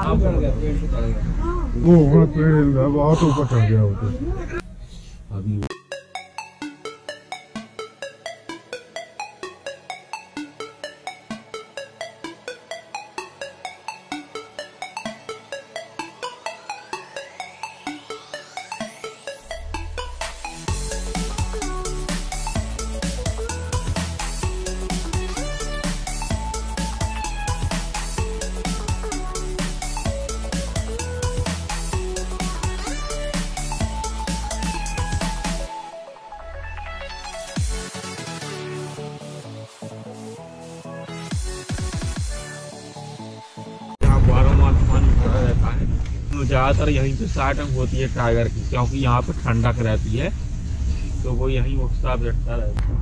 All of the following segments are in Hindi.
हाँ। वो वहाँ पेड़ बहुत ऊपर चढ़ गया वो तो। अभी ज़्यादातर यहीं पे स्टार्टिंग होती है टाइगर की क्योंकि यहाँ पे ठंडक रहती है तो वो यहीं उठता बैठता रहता है।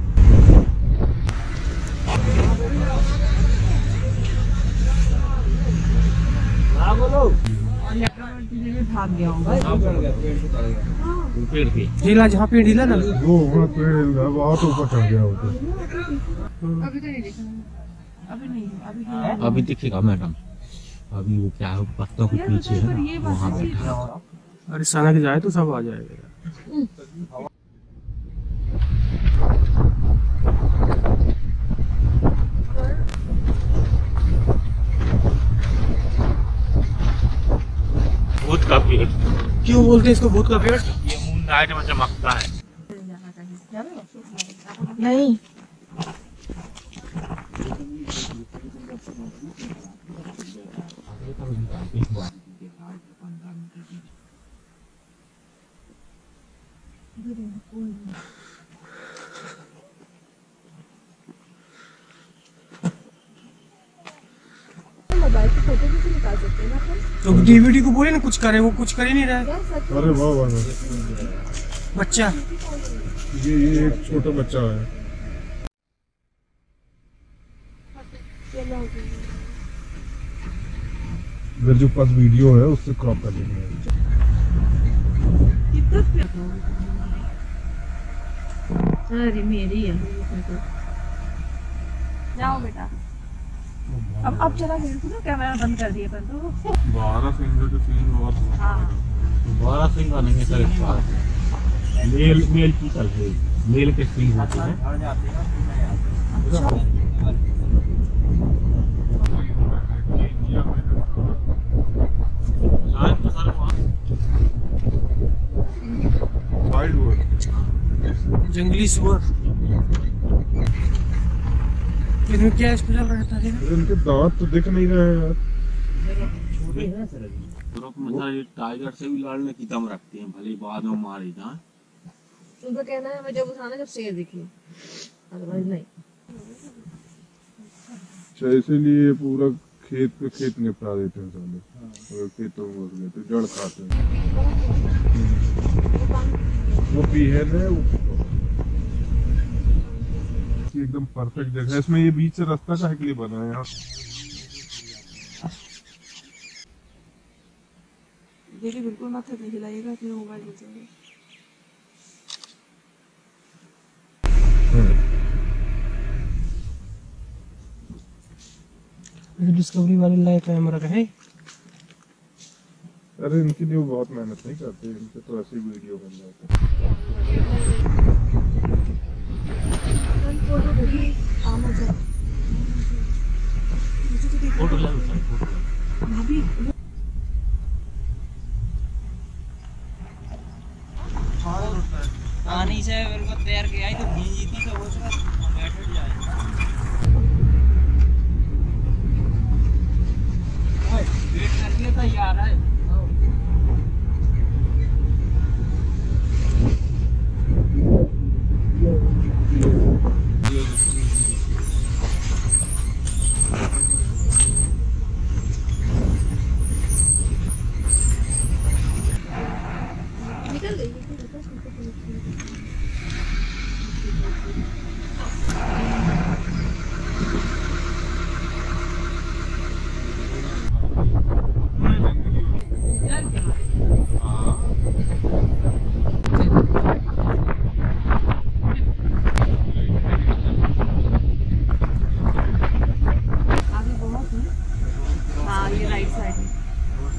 पेड़ पे ढीला जहाँ पेड़ ढीला ना? वो पेड़ है बहुत ऊपर चढ़ गया तो अभी तो नहीं देखा अभी नहीं अभी नहीं अभी दिखेगा मैडम। अभी वो क्या है पत्तों के पीछे है वहाँ बैठा है। अरे सनक जाए तो सब आ जाएगा भूत का पेड़। क्यों बोलते हैं इसको भूत का पेड़? ये मून लाइट में चमकता है। नहीं मोबाइल से फ़ोटो भी निकाल सकते हैं ना अपन तो डीवीडी को बोले ना कुछ करे वो कुछ कर ही नहीं रहा है। अरे वाह वाह। बच्चा। ये ये एक छोटा बच्चा है। इधर जो पास वीडियो है उससे क्रॉप कर लेंगे। अरे मेरी है। जाओ बेटा। अब अब चला गया। ना कैमरा बंद कर दिया तो बारह फिंगर के सीन बहुत हाँ बारह सिंह नहीं है सर इस बार। मेल मेल की चल रही मेल के सिंह होते हैं शायद तो सर वहाँ वाइल्ड वर्ड जंगली सुअर। इनमें क्या स्पेशल रहता है इनके दांत तो दिख नहीं रहे हैं। यार ग्रुप में सर टाइगर से भी लड़ने की दम रखते हैं भले ही बाद में मारे जाए। उनका कहना है मैं जब उठाना जब शेर दिखी। अदरवाइज़ नहीं। अच्छा इसीलिए पूरा खेत पे खेत निपटा देते हैं साले अगर खेतों में घुस गए तो जड़ खाते हैं। वो पीहर है ये एकदम परफेक्ट जगह है। इसमें ये बीच से रास्ता काहे के लिए बना है? यार देखिए बिल्कुल मत नहीं हिलाइएगा अपने मोबाइल में चलिए डिस्कवरी वाले लाइक कैमरा का है? अरे इनके लिए बहुत मेहनत नहीं करते इनके तो ऐसे ही वीडियो बन जाते हैं। फ़ोटो जाए फ़ोटो भाभी पानी से बिल्कुल तैयार किया ही तो भींजी थी तो वो सब बैठ उठ जाए वेट करके तैयार है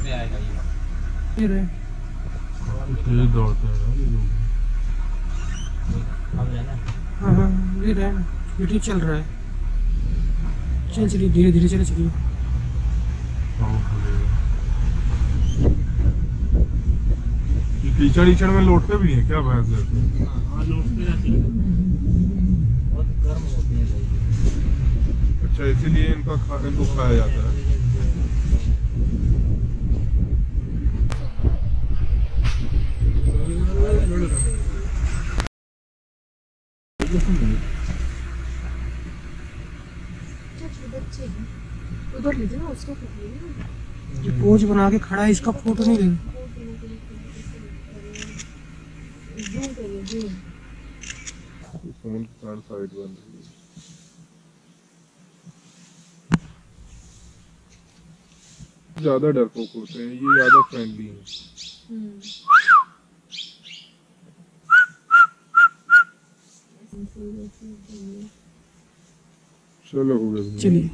ये। दौड़ते हैं ना ये लोग। अब हाँ। हाँ ये रहे वीडियो चल रहा है। चल चलिए धीरे धीरे चले चलिए। ये कीचड़ ईचड़ में लौटते भी हैं क्या भैंस? हाँ लौटते है। बहुत गर्म होती है लोग अच्छा इसीलिए इनका खा, इनको खाया जाता है। उधर लीजिए ना उसका जो पोज बना के खड़ा है इसका फ़ोटो नहीं ले फ़ोन साइड बन रही है। ज़्यादा डरपोक होते हैं ये ज़्यादा फ्रेंडली हैं। चलो हो चलिए